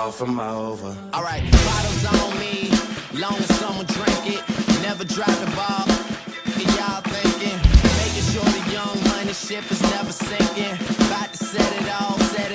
fall from over. All right, bottles on me. Long as someone drink it. Never drop the ball. Y'all thinking. Making sure the young money ship is never sinking. About to set it all, set